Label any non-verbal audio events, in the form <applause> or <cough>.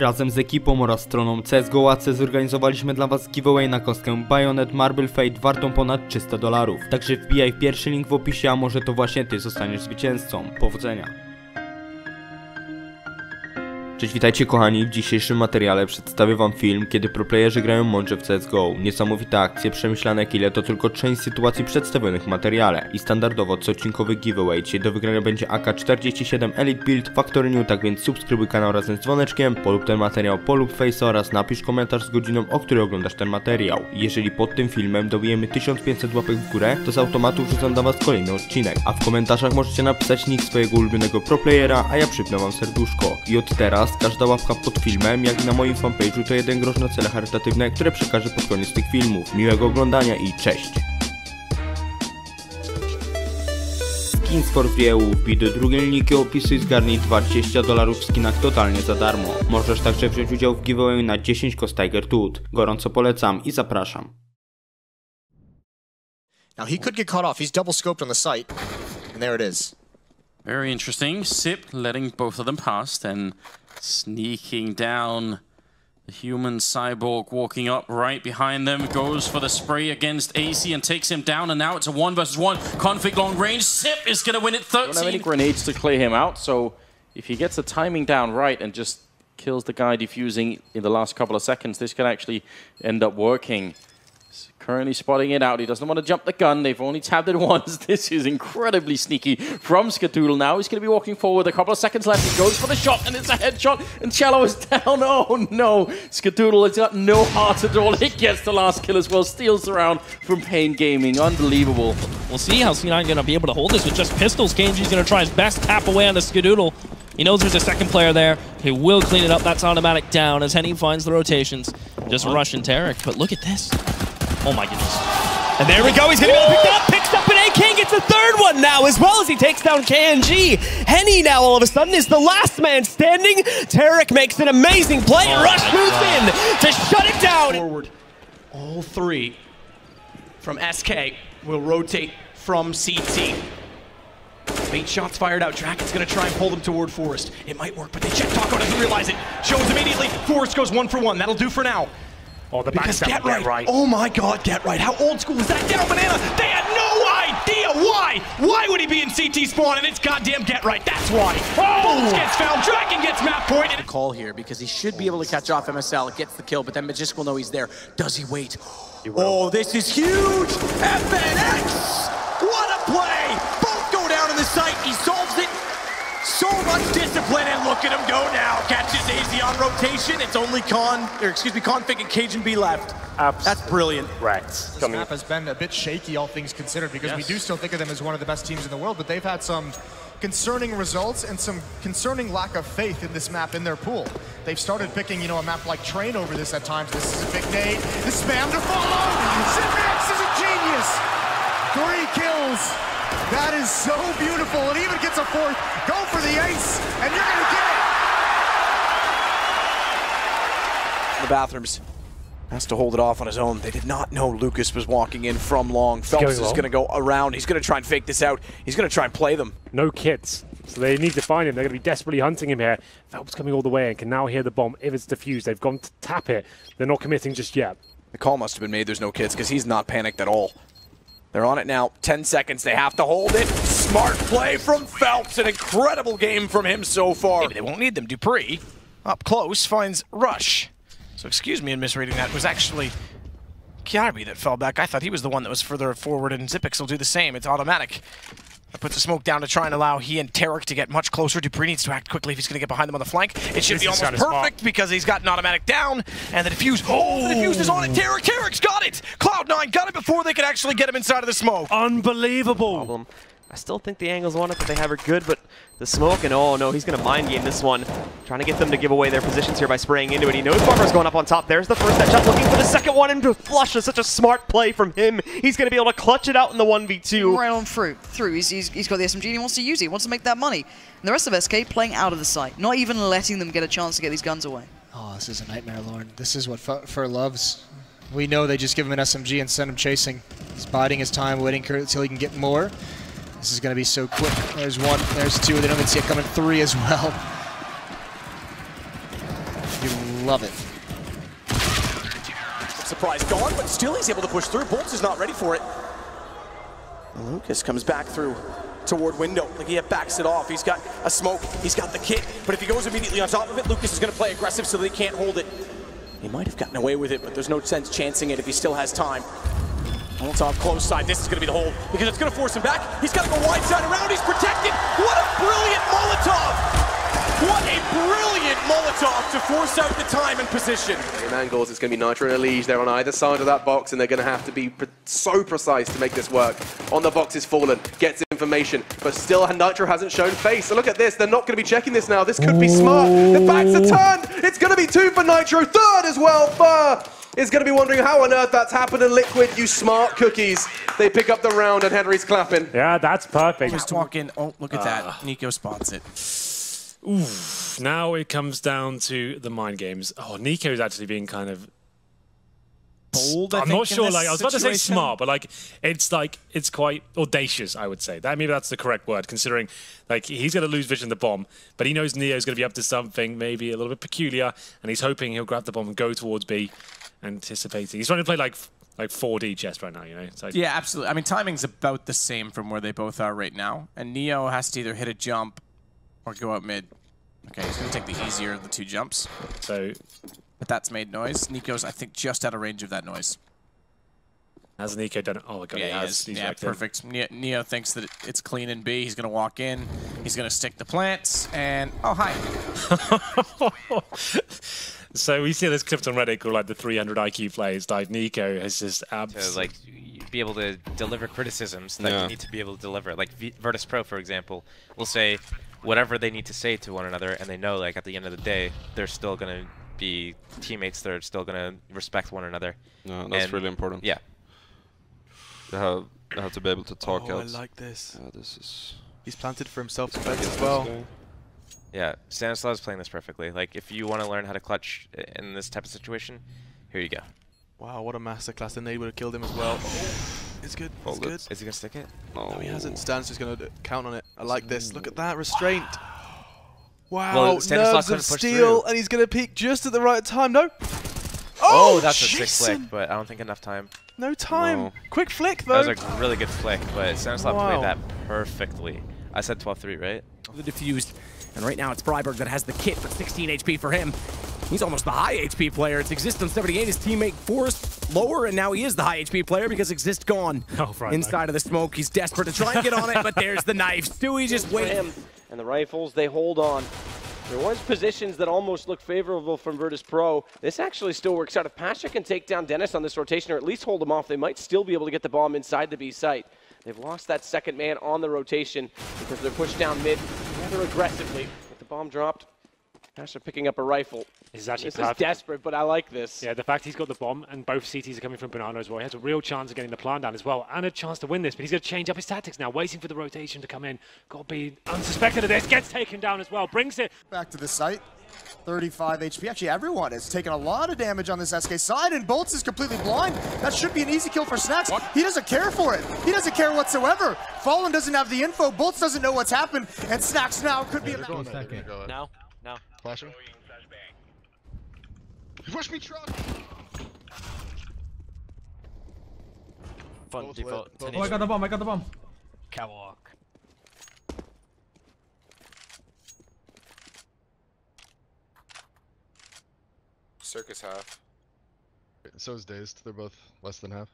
Razem z ekipą oraz stroną CSGO AC zorganizowaliśmy dla Was giveaway na kostkę Bayonet Marble Fate wartą ponad 300 dolarów. Także wbijaj pierwszy link w opisie, a może to właśnie Ty zostaniesz zwycięzcą. Powodzenia! Cześć, witajcie kochani, w dzisiejszym materiale przedstawię wam film, kiedy proplayerzy grają mądrze w CSGO. Niesamowite akcje, przemyślane kile to tylko część sytuacji przedstawionych w materiale. I standardowo coodcinkowy giveaway, dzisiaj do wygrania będzie AK-47 Elite Build Factory New, tak więc subskrybuj kanał razem z dzwoneczkiem, polub ten materiał, polub face oraz napisz komentarz z godziną, o której oglądasz ten materiał. Jeżeli pod tym filmem dobijemy 1500 łapek w górę, to z automatu wrzucam dla was kolejny odcinek. A w komentarzach możecie napisać nick swojego ulubionego proplayera, a ja przypnę wam serduszko. I od teraz każda łapka pod filmem, jak i na moim fanpage'u to jeden grosz na cele charytatywne, które przekażę pod koniec tych filmów. Miłego oglądania i cześć! Skins for Free EU wbij do drugiej linijki opisu i zgarnij 20 dolarów w skinach totalnie za darmo. Możesz także wziąć udział w giveaway na 10 kost Tiger Tooth. Gorąco polecam i zapraszam. Now he could get caught off. He's double scoped on the site. And there it is. Very interesting. Sip letting both of them pass, then sneaking down. The human cyborg walking up right behind them, goes for the spray against AC and takes him down. And now it's a one versus one conflict long range. Sip is going to win it don't have any 13. grenades to clear him out, so if he gets the timing down right and just kills the guy defusing in the last couple of seconds, this could actually end up working. Currently spotting it out. He doesn't want to jump the gun. They've only tabbed it <laughs> once. This is incredibly sneaky from Skadoodle now. He's going to be walking forward. A couple of seconds left. He goes for the shot, and it's a headshot. And Cello is <laughs> down. Oh no. Skadoodle has got no heart at all. He gets the last kill as well. Steals the round from Pain Gaming. Unbelievable. We'll see how C9 going to be able to hold this with just pistols. kNg's going to try his best, tap away on the Skadoodle. He knows there's a second player there. He will clean it up. That's autimatic down as HEN1 finds the rotations. Just rushing Tarik. But look at this. Oh my goodness. And there we go. He's going to be able to pick up. Picks up an A King. Gets a third one now as well as he takes down KNG. HEN1 now all of a sudden is the last man standing. Tarik makes an amazing play. Oh, Rush moves in to shut it down. forward. All three from SK will rotate from CT. Eight shots fired out. Draken's gonna try and pull them toward f0rest. It might work, but they check Taco doesn't realize it. Shows immediately. f0rest goes one for one. That'll do for now. Oh, the Because get will right. right. Oh my god, GeT_RiGhT. How old school is that? Down banana. They had no idea why. Why would he be in CT spawn? And it's goddamn GeT_RiGhT. That's why. boltz gets found. Draken gets map point. And call here because he should be able to catch off MSL. Gets the kill, but then Magisk will know he's there. Does he wait? Oh, this is huge! FNX! What a play! Both go down on the site. He solves it. So much discipline, and look at him go now. Catches AZ on rotation. It's only Con, or excuse me, Config and Cajun B left. Abs- That's brilliant. Right. This Coming. map has been a bit shaky, all things considered, because we do still think of them as one of the best teams in the world, but they've had some concerning results and some concerning lack of faith in this map in their pool. They've started picking, you know, a map like Train over this at times. This is a big nade. The spam to follow. Zimex is a genius. Three kills. That is so beautiful. It even gets a fourth. Go for the ace, and you're going to get it. The bathrooms. Has to hold it off on his own. They did not know Lucas was walking in from long. felps going is long. going to go around. He's going to try and fake this out. He's going to try and play them. No kits. So they need to find him. They're going to be desperately hunting him here. felps coming all the way and can now hear the bomb if it's defused. They've gone to tap it. They're not committing just yet. The call must have been made. There's no kids because he's not panicked at all. They're on it now. 10 seconds. They have to hold it. Smart play from felps. An incredible game from him so far. Maybe they won't need them. dupreeh, up close, finds Rush. So excuse me in misreading that. It was actually Kjaerbye that fell back. I thought he was the one that was further forward, and Xyp9x will do the same. It's autimatic. That puts the smoke down to try and allow he and Tarik to get much closer. dupreeh needs to act quickly if he's going to get behind them on the flank. It should This be almost kinda perfect because he's got an autimatic down. And the defuse. Oh, the defuse is on it. Tarik, Tarik's got it. Cloud9 got it before they could actually get him inside of the smoke. Unbelievable. problem. I still think the angles on it that they have are good, but the smoke and oh no, he's gonna mind game this one. Trying to get them to give away their positions here by spraying into it. He knows Bomber's going up on top. There's the first headshot, looking for the second one, and to flush is such a smart play from him. He's gonna be able to clutch it out in the 1v2. right on through. Through. He's, he's, he's got the SMG and he wants to use it. He wants to make that money. And the rest of SK playing out of the sight, not even letting them get a chance to get these guns away. Oh, this is a nightmare, Lauren. This is what Fu- fer loves. We know they just give him an SMG and send him chasing. He's biding his time, waiting until he can get more. This is going to be so quick. There's one, there's two. They don't even see it coming. Three as well. You love it. Surprise gone, but still he's able to push through. boltz is not ready for it. Lucas comes back through toward window. Like he backs it off. He's got a smoke. He's got the kit. But if he goes immediately on top of it, Lucas is going to play aggressive so they can't hold it. He might have gotten away with it, but there's no sense chancing it if he still has time. Molotov close side. This is going to be the hold because it's going to force him back. He's got to go wide side around. He's protected. What a brilliant Molotov! What a brilliant Molotov to force out the time and position. In angles, it's going to be Nitro and Elige. They're on either side of that box, and they're going to have to be pre so precise to make this work. On the box is Fallen, gets information, but still Nitro hasn't shown face. So look at this. They're not going to be checking this now. This could be smart. The backs are turned. It's going to be two for Nitro. Third as well for is going to be wondering how on earth that's happened in Liquid, you smart cookies. They pick up the round and Henry's clapping. Yeah, that's perfect. Just walking. Oh, look at that. Ah. NiKo spots it. Oof. Now it comes down to the mind games. Oh, NiKo is actually being kind of bold. I am think, not sure. Like I was about to say smart, but like it's like it's quite audacious. I would say that maybe that's the correct word, considering like he's going to lose vision of the bomb, but he knows Neo's going to be up to something maybe a little bit peculiar, and he's hoping he'll grab the bomb and go towards B, anticipating. He's trying to play like like 4D chess right now. You know. Like, Yeah, absolutely. I mean, timing's about the same from where they both are right now, and Neo has to either hit a jump or go out mid. Okay, he's going to take the easier of the two jumps. So, but that's made noise. NiKo's, I think, just out of range of that noise. Has Nico done it? Oh my god, yeah, he has. yeah, perfect. Neo, Neo thinks that it's clean and B. He's going to walk in. He's going to stick the plants, and oh hi. <laughs> So we see this clipped on Reddit called like the 300 IQ plays. Like NiKo has just abs- to like be able to deliver criticisms that Yeah. you need to be able to deliver. Like v Virtus Pro, for example, will say whatever they need to say to one another, and they know like at the end of the day, they're still gonna be teammates. They're still gonna respect one another. No, that's And- really important. Yeah. They have, they have to be able to talk Oh, I out. like this. Yeah, this is. He's planted for himself This defense as guy. well. Yeah, Stanislav's playing this perfectly. Like, if you want to learn how to clutch in this type of situation, here you go. Wow, what a masterclass. And they would have killed him as well. Oh, it's good. It's Hold good. it. Is he gonna stick it? No, he hasn't. Stan's just going to count on it. I like this. Look at that restraint. <gasps> Wow, Well, Stanislav nerves couldn't of push steel, through. and he's going to peek just at the right time. No. Oh, Oh, that's a sick flick, but I don't think enough time. No time. No. Quick flick, though. That was a really good flick, but Stanislav Wow. played that perfectly. I said 12-3, right? The diffused. And right now it's friberg that has the kit, but 16 HP for him. He's almost the high HP player. It's Xizt on 78. His teammate f0rest lower, and now he is the high HP player because Xizt gone. <laughs> Oh, right, Inside of the smoke, he's desperate to try and get on it, but there's the knife. <laughs> Stewie just for him. And the rifles, they hold on. There was positions that almost looked favorable from Virtus Pro. This actually still works out. If Pasha can take down Dennis on this rotation or at least hold him off, they might still be able to get the bomb inside the B site. They've lost that second man on the rotation because they're pushed down mid rather aggressively. With the bomb dropped, Pasha picking up a rifle. This is actually this perfect. is desperate, but I like this. Yeah, the fact he's got the bomb and both CTs are coming from Banana as well. He has a real chance of getting the plan down as well and a chance to win this. But he's going to change up his tactics now, waiting for the rotation to come in. Got to be unsuspected of this. Gets taken down as well. Brings it. Back to the site. 35 HP. Actually, everyone has taken a lot of damage on this SK side, and boltz is completely blind. That should be an easy kill for Snax. He doesn't care for it. He doesn't care whatsoever. Fallen doesn't have the info. boltz doesn't know what's happened, and Snax now could be a No, no. Flash him. Push me, truck! Fun Both default. way- both 10 I got the bomb, I got the bomb. Catwalk. Circus half. So is Dazed. They're both less than half.